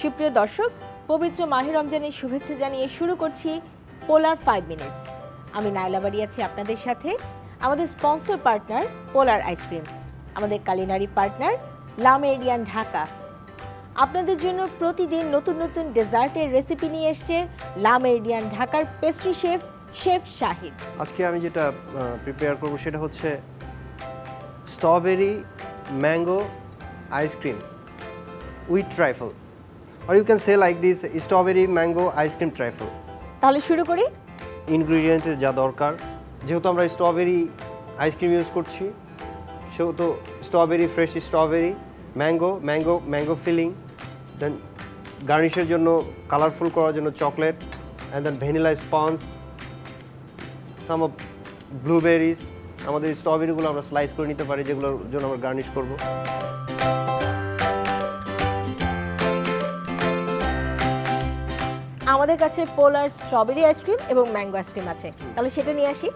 সুপ্রিয় দর্শক, পবিত্র মাহে রমজানের শুভেচ্ছা জানিয়ে শুরু করছি পোলার ফাইভ মিনিটস আমি নাইলা বাড়ি আছি আপনাদের সাথে। আমাদের sponsor partner Polar ice cream আমাদের কালিনারি পার্টনার লাম এরিয়ান ঢাকা। আপনাদের জন্য প্রতিদিন নতুন নতুন ডেজার্টের রেসিপি নিয়ে এসছে লাম এরিয়ান ঢাকার পেস্ট্রি শেফ শেফ শাহিদ। আজকে আমি যেটা প্রিপেয়ার করব সেটা হচ্ছে strawberry mango ice cream with trifle R you can say like this strawberry mango ice cream trifle তাহলে শুরু করি? ইনগ্রিডিয়েন্টে যা দরকার যেহেতু আমরা স্ট্রবেরি আইসক্রিম ইউজ করছি সেহেতু strawberry fresh strawberry mango mango mango filling then গার্নিশের জন্য কালারফুল করার জন্য chocolate and then vanilla sponge some of blueberries আমাদের স্ট্রবেরিগুলো আমরা স্লাইস করে নিতে পারি যেগুলোর জন্য আমরা গার্নিশ করব। আমাদের কাছে পোলার স্ট্রবেরি আইসক্রিম এবং ম্যাঙ্গো আইসক্রিম আছে। তাহলে সেটা নিয়ে আসি।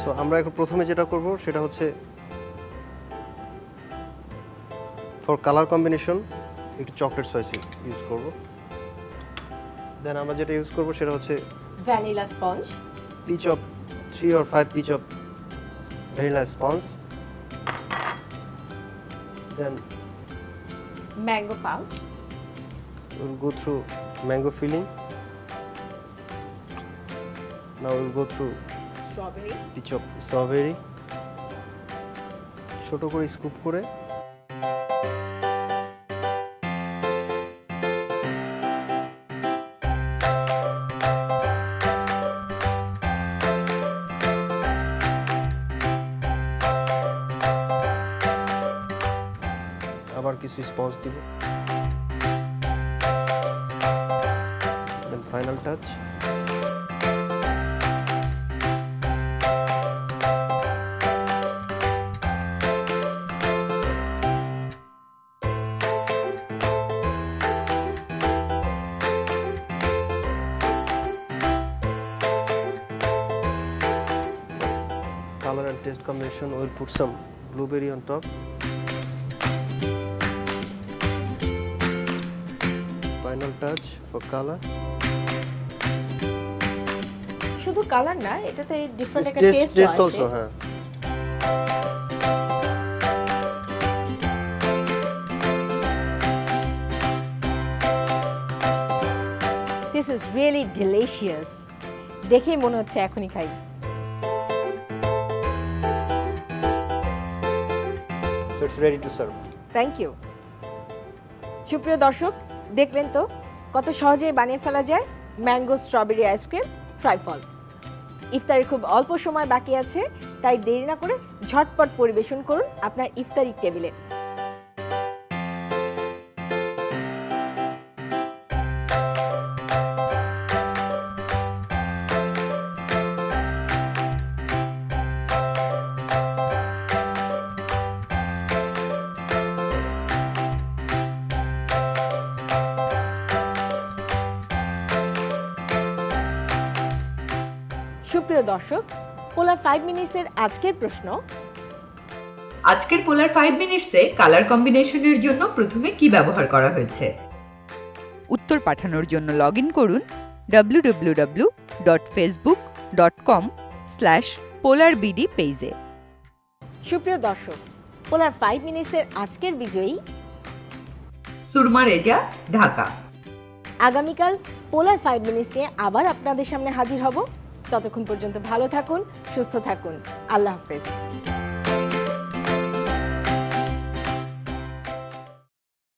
সো আমরা এখন প্রথমে যেটা করব সেটা হচ্ছে ফর কালার কম্বিনেশন একটু চকলেট সস ইউজ করব। দেন আমরা যেটা ইউজ করব সেটা হচ্ছে vanilla sponge piece of three or five piece of vanilla sponge then mango pouch. we'll go through mango filling now we'll go through strawberry. Pitch of strawberry. ছোট করে scoop করে কিছু স্পঞ্জ দিব then final touch color and taste combination we'll put some blueberry on top Final touch for color শুধু colour না এটাতে different একটা taste taste also হ্যাঁ দিস ইজ রিয়েলি ডিলিশিয়াস দেখেই মনে হচ্ছে এখনই খাই so it's ready to serve Thank you. সুপ্রিয় দর্শক দেখলেন তো কত সহজে বানিয়ে ফেলা যায় ম্যাঙ্গো স্ট্রবেরি আইসক্রিম ট্রাইফল। ইফতারের খুব অল্প সময় বাকি আছে, তাই দেরি না করে ঝটপট পরিবেশন করুন আপনার ইফতারি টেবিলে। সুপ্রিয় দর্শক পোলার ফাইভ মিনিটসের আজকের প্রশ্ন। আজকের পোলার ফাইভ মিনিটসে কালার কম্বিনেশনের জন্য প্রথমে কি ব্যবহার করা হয়েছে? উত্তর পাঠানোর জন্য লগ ইন করুন www.facebook.com স্ল্যাশ পোলারবিডি পেজে সুপ্রিয় দর্শক পোলার ফাইভ মিনিটসের আজকের বিজয়ী সুরমা রেজা ঢাকা। আগামীকাল পোলার ফাইভ মিনিটস নিয়ে আবার আপনাদের সামনে হাজির হব। ততক্ষণ পর্যন্ত ভালো থাকুন সুস্থ থাকুন। আল্লাহ হাফেজ।